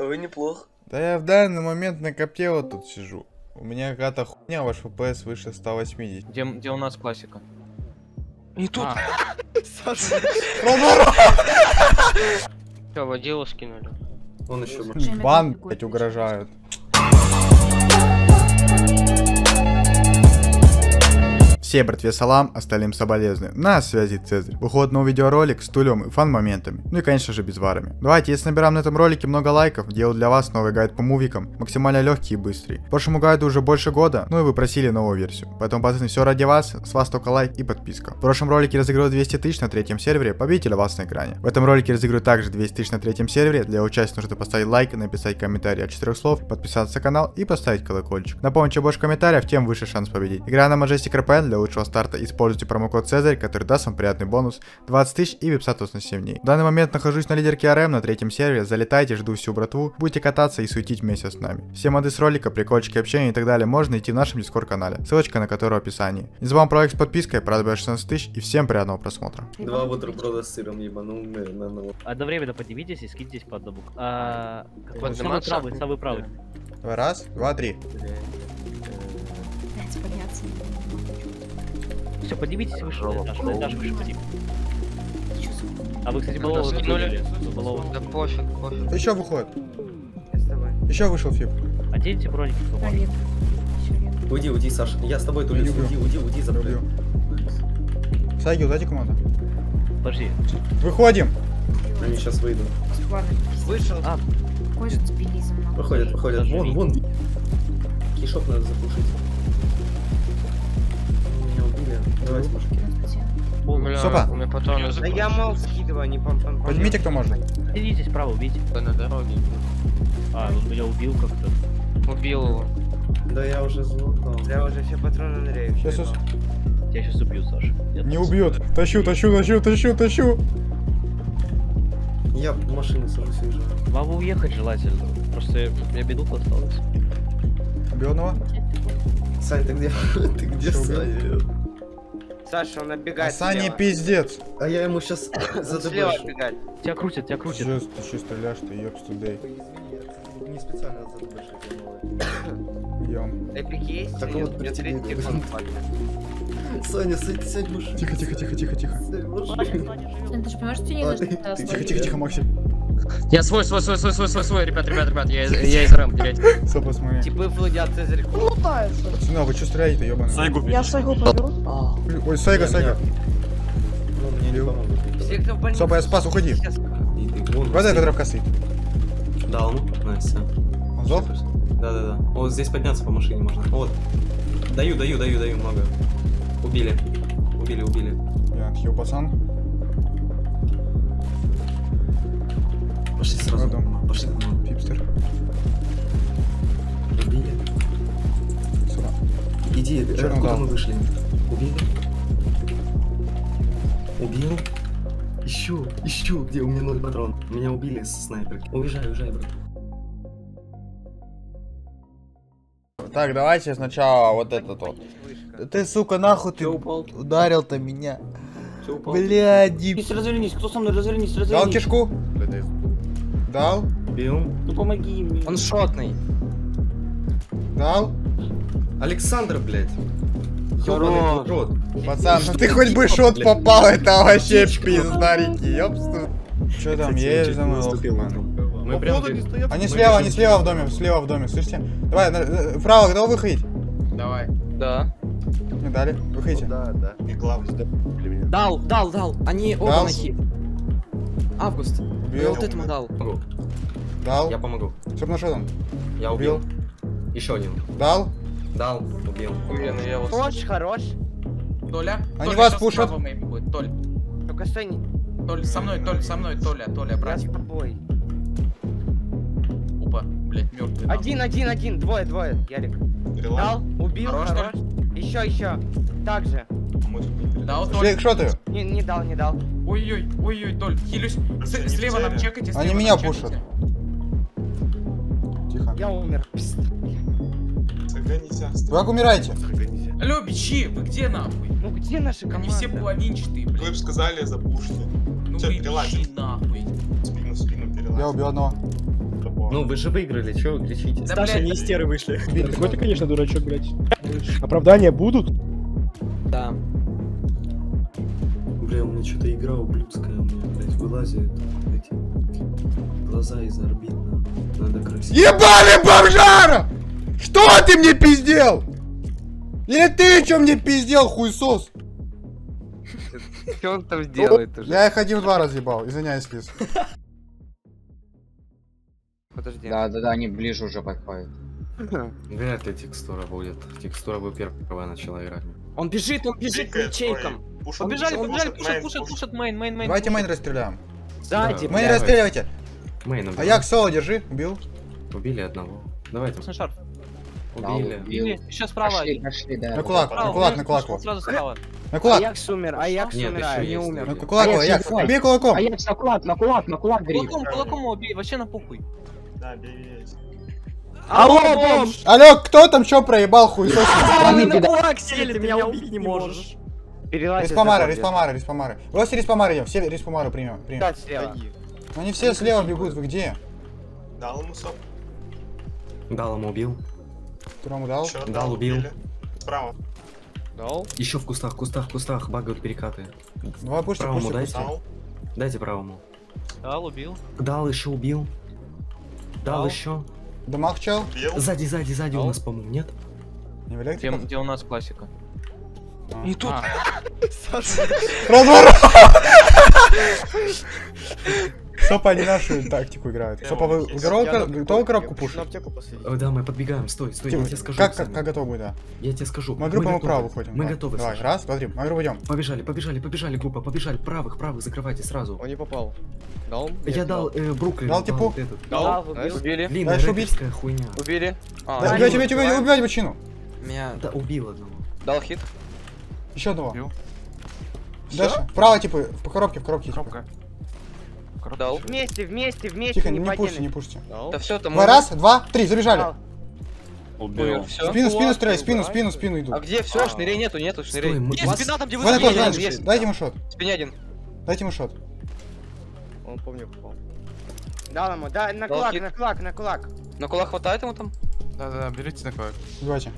А вы неплохо. Да я в данный момент на копте вот тут сижу. У меня какая-то хуйня, ваш FPS выше 180. Где, где у нас классика? Не тут. А, Все, водилу скинули. Он еще Бан, блять, угрожают. Все, братве, салам, остальным соболезную. На связи Цезарь. Выходит новый видеоролик с тулем и фан-моментами. Ну и, конечно же, без варами. Давайте, если набираем на этом ролике много лайков, делаю для вас новый гайд по мувикам, максимально легкий и быстрый. Прошлому гайду уже больше года, ну и вы просили новую версию. Поэтому, пацаны, все ради вас, с вас только лайк и подписка. В прошлом ролике разыграл 200 тысяч на третьем сервере, победителя вас на экране. В этом ролике разыграю также 200 тысяч на третьем сервере, для участия нужно поставить лайк, написать комментарий от 4 слов, подписаться на канал и поставить колокольчик. Напомню, чем больше комментариев, тем выше шанс победить. Игра на Majestic RPN для лучшего старта используйте промокод Цезарь, который даст вам приятный бонус 20 тысяч и вип-статус на 7 дней. В данный момент нахожусь на лидерке RM на третьем сервере, залетайте, жду всю братву, будете кататься и суетить вместе с нами. Все моды с ролика, прикольчики общения и так далее можно найти в нашем дискорд канале, ссылочка на который в описании. Не забываем про лайк с подпиской, продать 16 тысяч и всем приятного просмотра. Два бутерброда с сыром ебанул, наверное. Одновременно поднимитесь и скиньтесь по одному. А, какой- самый правый, самый правый. Раз, два, три. Блять, подняться. Все, поднимитесь выше на этаж, на этаж выше поднимитесь. А вы, кстати, Ну, скинули. закинули. Да пофиг, пофиг. Еще выходит. Еще вышел фип. Оденьте броники, кто может. Уйди, уйди, Саша. Я с тобой, не уйди, уйди, уйди, за Люблю. Сайги, дайте команду. Подожди. Выходим. Они сейчас выйдут. Вышел. А. Выходят, выходят. Вон, вон. Кишок надо запушить. Давайте. Бля, Сопа. у меня патроны Да я мол скидываю, не пом пом Поднимите, кто может. Поднимитесь справа, убейте. на дороге. А, он меня убил как-то. Убил его. Да я уже залутал. Я уже все патроны ныряю. Сейчас, сейчас. Тебя сейчас убьют, Саша. Нет. Не убьет. Тащу, тащу, тащу, тащу, тащу. Я в машину сажусь и уезжаю. Вам бы уехать желательно. Просто я минута осталось. Убил одного. Сань, ты где? Ты где, Всё, убил? Саня? Саша, он А отбегает Саня слева. пиздец. А я ему сейчас слева отбегает. Тебя крутят, тебя крутят. Жест, ты че стреляешь, ты ёбс тудей. Не специально задебашить. Ем. Эпик есть? Так вот, говорю. телефон. Саня, сядь, сядь в машину. Тихо, тихо, тихо, тихо, тихо. Блин, ты же понимаешь, что тебе не А, что ты- Тихо, тихо, тихо, Максим. Я свой, свой, свой, свой, свой, свой, свой, ребят, ребят, ребят, я, из- я из рэм, блядь. Все, посмотри. Типы флудят Цезарь. Пацаны, а вы что стреляете-то, ёбаный? Я сайгу поберу. Ой, Сайга, Сайга. Ну, мне не Бил. помогут. Все, кто в больнице. Соба, я спас, уходи. Вот этот травка стоит. Дал, ну, найс. Он сдох? Да-да-да. Вот здесь подняться по машине можно. Вот. Даю, даю, даю, даю много. Убили. Убили, убили. Я отхил, пацан. Пошли сразу. Родом. Пошли домой. Пипстер. Убили. Сюда. Иди, там куда дал? мы вышли? Убили? Убил? Ищу, ищу, где у меня ноль патрон. Меня убили со снайперки. Уезжай, уезжай, брат. Так, давайте сначала вот этот вот. Да Ты, сука, нахуй ты ударил-то меня. Бля, дип. развернись, кто со мной, развернись, Дал кишку? Дал? Убил? Ну помоги мне. Он шотный. Дал? Александр, блядь. Хорош. Пацан, ну ты хоть бы шот попал, это вообще пиздарики, ёпсту. Что там, Кстати, есть чуть за не мной? наступил на ногу. Мы прям... Они слева, они слева в доме, слева в доме, слышите? Давай, на- э, вправо, готовы выходить? Давай. Да. Не дали, выходите. Дал, дал, дал. Они оба на хит. Август. Я Убил, вот этому дал. Помогу. дал. Я помогу. Чтоб на что там? Я Убил. убил. Еще один. Дал? Дал, убил. Блин, я вот... Хорош, хорош. Толя. Они Толя, вас пушат. Только стой, не... Толь, со мной, Толь, со мной, Толя, Толя, Я с братик. тобой. Опа, блять, мертвый. Один, один, один, двое, двое, Ярик. Дал, убил, Хорош, хорош. Еще, еще. Так же. Дал, Шли Толь. к шоту. Не, не дал, не дал. Ой-ой, ой-ой, Толь, хилюсь. С- Слева нам чекайте, Они слева меня нам пушат. Тихо. Я умер. Вы как умираете? Алло, бичи, вы где нахуй? Ну где наша Они команда? все половинчатые, блядь. Вы бы сказали, запушьте. Ну вы перелазим? бичи нахуй. Спину, спину перелазим. Я убил одного. Ну вы же выиграли, чего вы кричите? Да, блядь, не истеры вышли. Какой ты, конечно, дурачок, блядь. Оправдания будут? Да. Бля, у меня что-то игра ублюдская, у меня, блядь, вылазит эти глаза из орбит, на- надо красиво. Ебаный бомжара! Что ты мне пиздел? Или ты что мне пиздел, хуйсос? Что он там сделает уже? Я их один два разъебал, извиняюсь, Лиз. Подожди. Да, да, да, они ближе уже подходят. Вряд ли текстура будет. Текстура бы первая начала играть. Он бежит, он бежит к ячейкам. Побежали, побежали, пушат, пушат, пушат, мейн, мейн, мейн. Давайте мейн расстреляем. Сзади, Да. Мейн расстреливайте. Мейн А убил. як соло держи, убил. Убили одного. Давайте. Красный шарф. Да, Убили. убил. Или еще справа. Пошли, пошли, да. На кулак, Справа, на кулак, мейн, на кулак. он Сразу справа. На кулак, Аякс умер, Аякс Нет, умирает, не умер. на кулак, Аякс, Аякс, бей кулаком. А я на кулак, на кулак, на кулак гриб. Кулаком, кулаком его бей, вообще на похуй. Алло, бомж! Алло, кто там что проебал, хуйсос? Ты на кулак сели, ты меня убить не можешь. Перелазь. Респомара, респомара, респомара. Бросьте респомара идем, все респомару примем. примем. Так, слева. Ну они все слева бегут, вы где? Дал ему убил. Второму дал? Дал убил. Дал? Еще в кустах, кустах, кустах багают перекаты. Давай пушьте, Правому пушьте, дайте. пушьте. Дайте правому. Дал, убил. Дал еще убил. Дал Дал. еще. Дамаг чел? Сзади, сзади, сзади у Дал. нас, по-моему, нет? Не Где, где у нас классика? И тут. Разворот! Сопа они нашу тактику играют. Сопа, вы готовы кор- готовы коробку пушить? Э, Да, мы подбегаем, стой, стой, я тебе скажу. Как, как, готовы, да? Я тебе скажу. Мы группу мы готовы. вправо выходим. Мы готовы, Давай, раз, два, три. Мы группу идем. Побежали, побежали, побежали, группа, побежали. Правых, правых, закрывайте сразу. Он не попал. Дал? Я дал э, Бруклин. Дал типу? Дал, убили. Убить. рэперская хуйня. Убили. Убивайте, убивайте, убивайте, бочину. Меня... Да, убил одного. Дал хит. Еще одного. Убил. Дальше. Вправо, типа, в коробке, в коробке. типа. Коробка. Дал. Вместе, вместе, вместе. Тихо, не пушьте, не пушьте. Да все, там. Два, раз, два, три, забежали. Убил. Все. Спину, спину стреляй, спину, спину, спину А идут. где все? Шнырей нету, нету Стой, шнырей. мы... Есть спина там, где вы Вон такой, есть, дайте ему шот. Спиня один. Дайте ему шот. Он помню попал. Дал ему, да, на Дал кулак, на кулак, на кулак. На кулак хватает ему там? Да-да, берите на кулак. Убивайте.